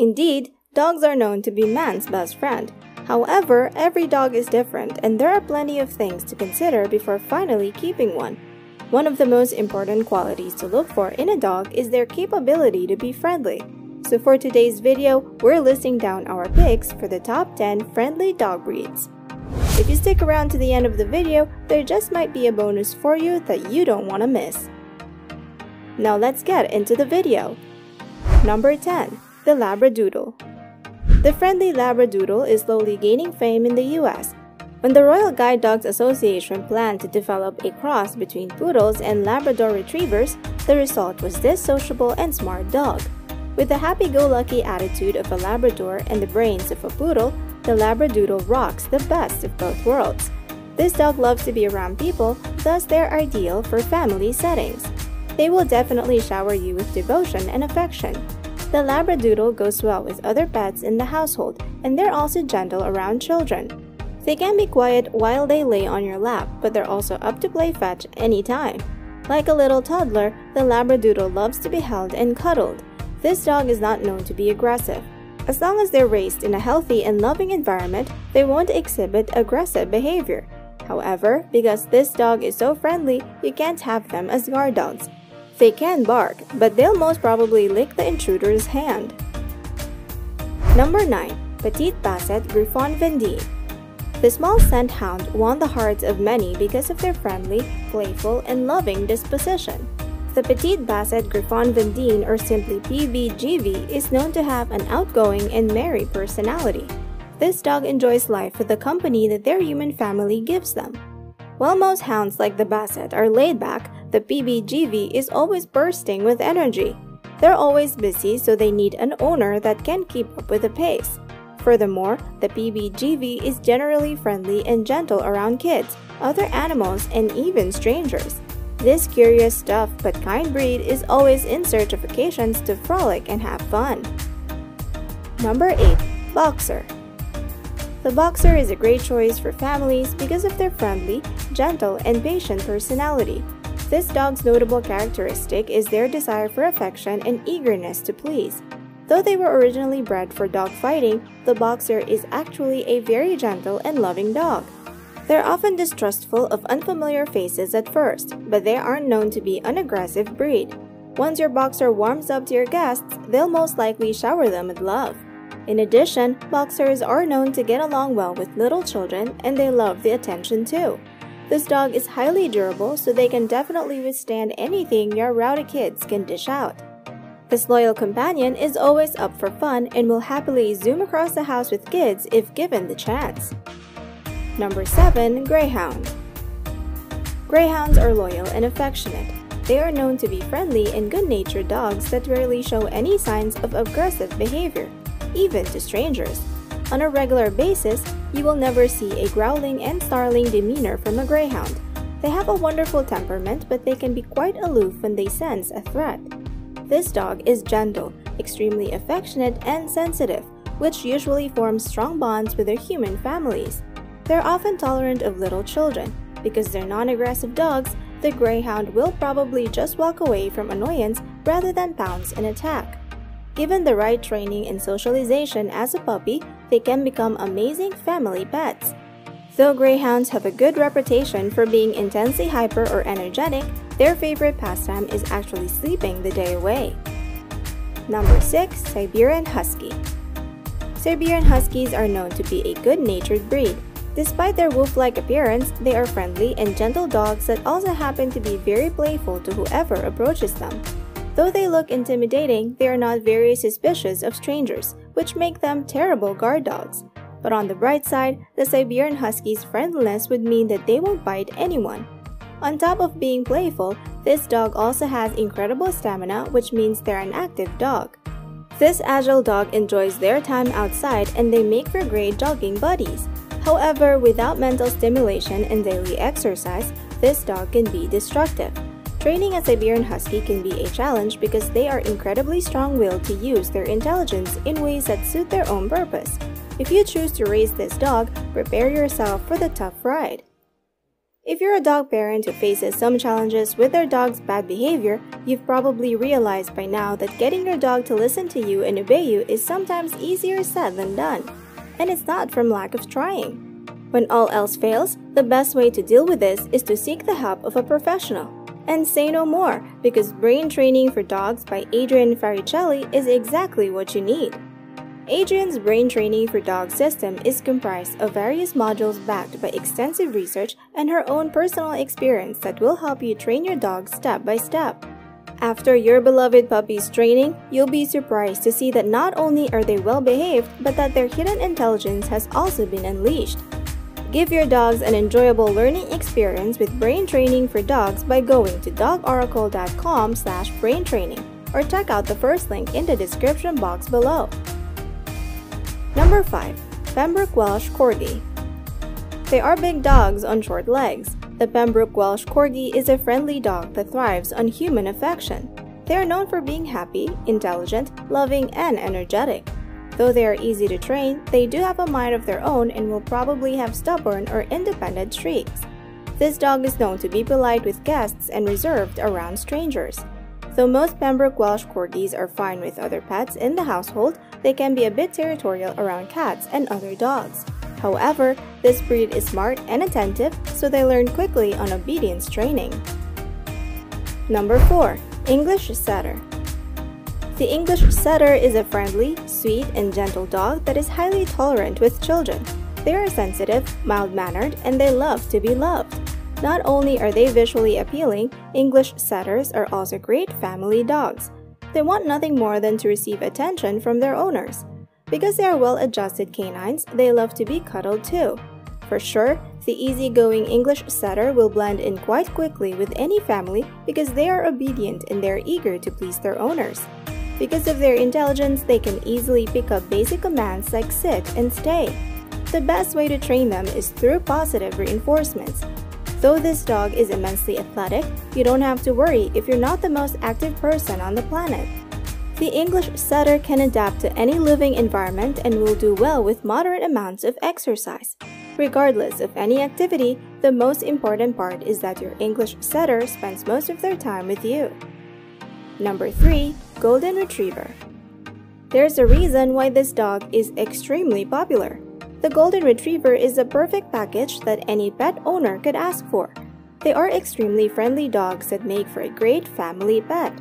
Indeed, dogs are known to be man's best friend. However, every dog is different and there are plenty of things to consider before finally keeping one. One of the most important qualities to look for in a dog is their capability to be friendly. So for today's video, we're listing down our picks for the top 10 friendly dog breeds. If you stick around to the end of the video, there just might be a bonus for you that you don't want to miss. Now let's get into the video. Number 10. The Labradoodle The friendly Labradoodle is slowly gaining fame in the US. When the Royal Guide Dogs Association planned to develop a cross between poodles and Labrador retrievers, the result was this sociable and smart dog. With the happy-go-lucky attitude of a Labrador and the brains of a poodle, the Labradoodle rocks the best of both worlds. This dog loves to be around people, thus they're ideal for family settings. They will definitely shower you with devotion and affection. The Labradoodle goes well with other pets in the household, and they're also gentle around children. They can be quiet while they lay on your lap, but they're also up to play fetch anytime. Like a little toddler, the Labradoodle loves to be held and cuddled. This dog is not known to be aggressive. As long as they're raised in a healthy and loving environment, they won't exhibit aggressive behavior. However, because this dog is so friendly, you can't have them as guard dogs. They can bark, but they'll most probably lick the intruder's hand. Number 9. Petite Basset Griffon Vendée The small scent hound won the hearts of many because of their friendly, playful, and loving disposition. The Petite Basset Griffon Vendée, or simply PBGV, is known to have an outgoing and merry personality. This dog enjoys life with the company that their human family gives them. While most hounds like the Basset are laid back, the PBGV is always bursting with energy. They're always busy, so they need an owner that can keep up with the pace. Furthermore, the PBGV is generally friendly and gentle around kids, other animals, and even strangers. This curious stuff but kind breed is always in search of occasions to frolic and have fun. Number 8. Boxer The Boxer is a great choice for families because of their friendly, gentle, and patient personality. This dog's notable characteristic is their desire for affection and eagerness to please. Though they were originally bred for dog fighting, the Boxer is actually a very gentle and loving dog. They're often distrustful of unfamiliar faces at first, but they aren't known to be an aggressive breed. Once your boxer warms up to your guests, they'll most likely shower them with love. In addition, boxers are known to get along well with little children and they love the attention too. This dog is highly durable so they can definitely withstand anything your rowdy kids can dish out. This loyal companion is always up for fun and will happily zoom across the house with kids if given the chance. Number 7. Greyhound Greyhounds are loyal and affectionate. They are known to be friendly and good-natured dogs that rarely show any signs of aggressive behavior, even to strangers. On a regular basis, you will never see a growling and snarling demeanor from a greyhound. They have a wonderful temperament but they can be quite aloof when they sense a threat. This dog is gentle, extremely affectionate, and sensitive, which usually forms strong bonds with their human families. They're often tolerant of little children. Because they're non-aggressive dogs, the Greyhound will probably just walk away from annoyance rather than pounce and attack. Given the right training and socialization as a puppy, they can become amazing family pets. Though Greyhounds have a good reputation for being intensely hyper or energetic, their favorite pastime is actually sleeping the day away. Number 6. Siberian Husky Siberian Huskies are known to be a good-natured breed. Despite their wolf-like appearance, they are friendly and gentle dogs that also happen to be very playful to whoever approaches them. Though they look intimidating, they are not very suspicious of strangers, which make them terrible guard dogs. But on the bright side, the Siberian Husky's friendliness would mean that they won't bite anyone. On top of being playful, this dog also has incredible stamina, which means they're an active dog. This agile dog enjoys their time outside and they make for great jogging buddies. However, without mental stimulation and daily exercise, this dog can be destructive. Training a Siberian Husky can be a challenge because they are incredibly strong-willed to use their intelligence in ways that suit their own purpose. If you choose to raise this dog, prepare yourself for the tough ride. If you're a dog parent who faces some challenges with their dog's bad behavior, you've probably realized by now that getting your dog to listen to you and obey you is sometimes easier said than done. And it's not from lack of trying. When all else fails, the best way to deal with this is to seek the help of a professional. And say no more, because Brain Training for Dogs by Adrienne Farricelli is exactly what you need. Adrienne's Brain Training for Dogs system is comprised of various modules backed by extensive research and her own personal experience that will help you train your dog step by step. After your beloved puppy's training, you'll be surprised to see that not only are they well behaved, but that their hidden intelligence has also been unleashed. Give your dogs an enjoyable learning experience with brain training for dogs by going to dogoracle.com slash braintraining or check out the first link in the description box below. Number 5. Pembroke Welsh Corgi They are big dogs on short legs. The Pembroke Welsh Corgi is a friendly dog that thrives on human affection. They are known for being happy, intelligent, loving, and energetic. Though they are easy to train, they do have a mind of their own and will probably have stubborn or independent streaks. This dog is known to be polite with guests and reserved around strangers. Though most Pembroke Welsh Corgis are fine with other pets in the household, they can be a bit territorial around cats and other dogs. However, this breed is smart and attentive, so they learn quickly on obedience training. Number 4. English Setter The English Setter is a friendly, sweet, and gentle dog that is highly tolerant with children. They are sensitive, mild-mannered, and they love to be loved. Not only are they visually appealing, English setters are also great family dogs. They want nothing more than to receive attention from their owners. Because they are well-adjusted canines, they love to be cuddled too. For sure, the easygoing English setter will blend in quite quickly with any family because they are obedient and they're eager to please their owners. Because of their intelligence, they can easily pick up basic commands like sit and stay. The best way to train them is through positive reinforcements, Though this dog is immensely athletic, you don't have to worry if you're not the most active person on the planet. The English setter can adapt to any living environment and will do well with moderate amounts of exercise. Regardless of any activity, the most important part is that your English setter spends most of their time with you. Number 3. Golden Retriever There's a reason why this dog is extremely popular. The Golden Retriever is a perfect package that any pet owner could ask for. They are extremely friendly dogs that make for a great family pet.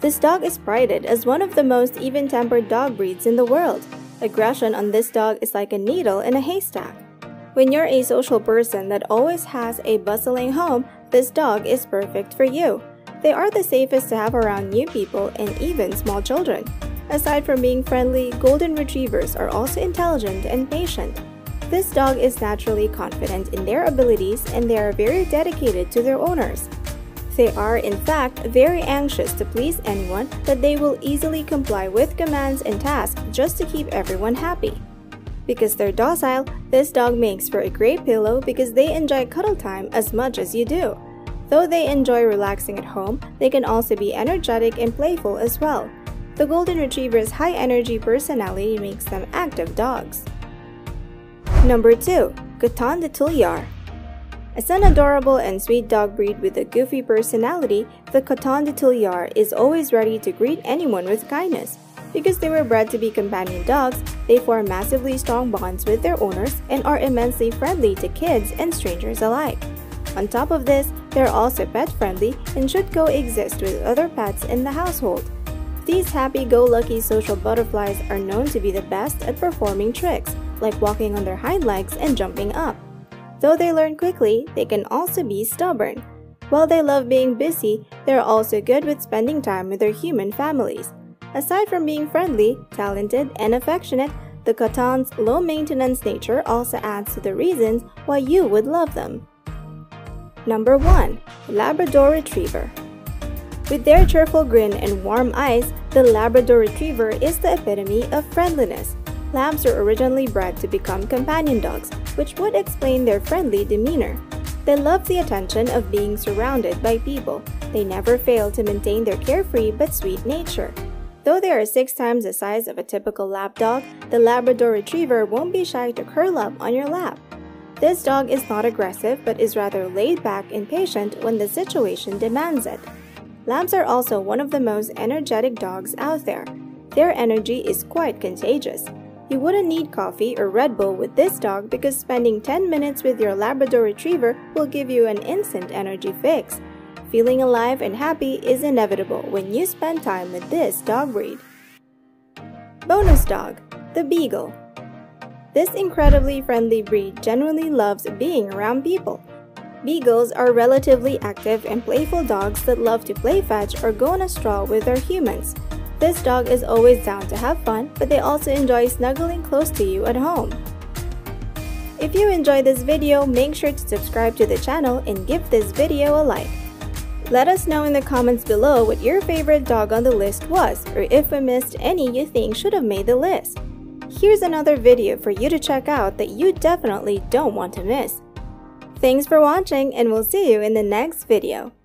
This dog is prided as one of the most even-tempered dog breeds in the world. Aggression on this dog is like a needle in a haystack. When you're a social person that always has a bustling home, this dog is perfect for you. They are the safest to have around new people and even small children. Aside from being friendly, Golden Retrievers are also intelligent and patient. This dog is naturally confident in their abilities and they are very dedicated to their owners. They are, in fact, very anxious to please anyone that they will easily comply with commands and tasks just to keep everyone happy. Because they're docile, this dog makes for a great pillow because they enjoy cuddle time as much as you do. Though they enjoy relaxing at home, they can also be energetic and playful as well. The Golden Retriever's high energy personality makes them active dogs. Number 2. Coton de Tulear As an adorable and sweet dog breed with a goofy personality, the Coton de Tulear is always ready to greet anyone with kindness. Because they were bred to be companion dogs, they form massively strong bonds with their owners and are immensely friendly to kids and strangers alike. On top of this, they're also pet friendly and should coexist with other pets in the household. These happy-go-lucky social butterflies are known to be the best at performing tricks, like walking on their hind legs and jumping up. Though they learn quickly, they can also be stubborn. While they love being busy, they're also good with spending time with their human families. Aside from being friendly, talented, and affectionate, the Coton's low-maintenance nature also adds to the reasons why you would love them. Number 1. Labrador Retriever with their cheerful grin and warm eyes, the Labrador Retriever is the epitome of friendliness. Labs were originally bred to become companion dogs, which would explain their friendly demeanor. They love the attention of being surrounded by people. They never fail to maintain their carefree but sweet nature. Though they are six times the size of a typical lap dog, the Labrador Retriever won't be shy to curl up on your lap. This dog is not aggressive but is rather laid back and patient when the situation demands it. Labs are also one of the most energetic dogs out there. Their energy is quite contagious. You wouldn't need coffee or Red Bull with this dog because spending 10 minutes with your Labrador Retriever will give you an instant energy fix. Feeling alive and happy is inevitable when you spend time with this dog breed. Bonus Dog The Beagle this incredibly friendly breed genuinely loves being around people. Beagles are relatively active and playful dogs that love to play fetch or go on a stroll with their humans. This dog is always down to have fun, but they also enjoy snuggling close to you at home. If you enjoyed this video, make sure to subscribe to the channel and give this video a like. Let us know in the comments below what your favorite dog on the list was or if we missed any you think should have made the list. Here's another video for you to check out that you definitely don't want to miss. Thanks for watching and we'll see you in the next video.